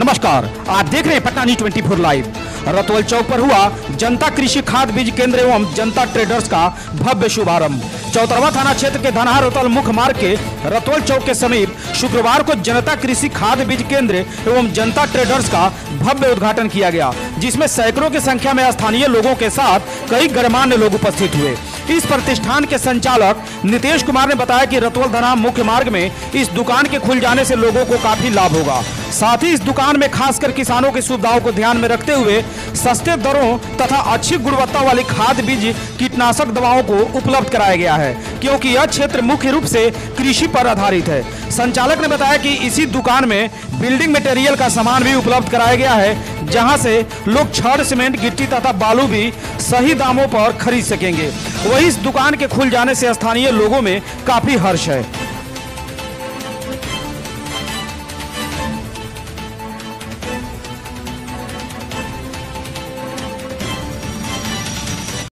नमस्कार, आप देख रहे हैं Patna news twenty four live. रतवल चौक पर हुआ जनता कृषि खाद बीज केंद्र एवं जनता ट्रेडर्स का भव्य शुभारंभ। चौतरवा थाना क्षेत्र के धनहा रतवल मुख्य मार्ग के रतवल चौक के समीप शुक्रवार को जनता कृषि खाद बीज केंद्र एवं जनता ट्रेडर्स का भव्य उद्घाटन किया गया, जिसमें सैकड़ों की संख्या में स्थानीय लोगों के साथ कई गणमान्य लोग उपस्थित हुए। इस प्रतिष्ठान के संचालक नितेश कुमार ने बताया कि रतवल धना मुख्य मार्ग में इस दुकान के खुल जाने से लोगों को काफ़ी लाभ होगा। साथ ही इस दुकान में खासकर किसानों की सुविधाओं को ध्यान में रखते हुए सस्ते दरों तथा अच्छी गुणवत्ता वाली खाद बीज कीटनाशक दवाओं को उपलब्ध कराया गया है, क्योंकि यह क्षेत्र मुख्य रूप से कृषि पर आधारित है। संचालक ने बताया कि इसी दुकान में बिल्डिंग मटेरियल का सामान भी उपलब्ध कराया गया है, जहाँ से लोग छड़, सीमेंट, गिट्टी तथा बालू भी सही दामों पर खरीद सकेंगे। वही इस दुकान के खुल जाने से स्थानीय लोगों में काफ़ी हर्ष है।